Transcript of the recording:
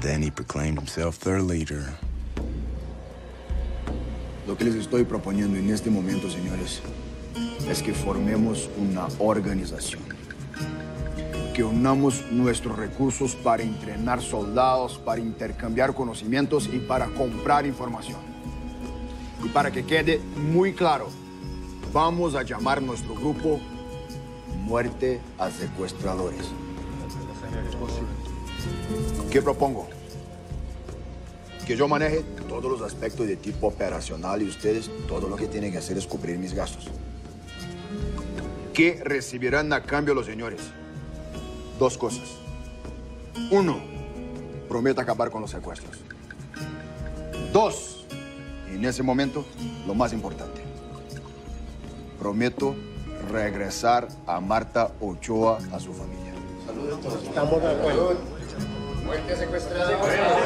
Then he proclaimed himself their leader. Lo que les estoy proponiendo en este momento, señores, es que formemos una organización. Que unamos nuestros recursos para entrenar soldados, para intercambiar conocimientos y para comprar información. Y para que quede muy claro, vamos a llamar nuestro grupo Muerte a Secuestradores. ¿Qué propongo? Que yo maneje todos los aspectos de tipo operacional y ustedes todo lo que tienen que hacer es cubrir mis gastos. ¿Qué recibirán a cambio los señores? Dos cosas. Uno, prometo acabar con los secuestros. Dos, y en ese momento, lo más importante, prometo regresar a Marta Ochoa a su familia. Estamos de acuerdo. Muerte secuestrada. Secuestrada.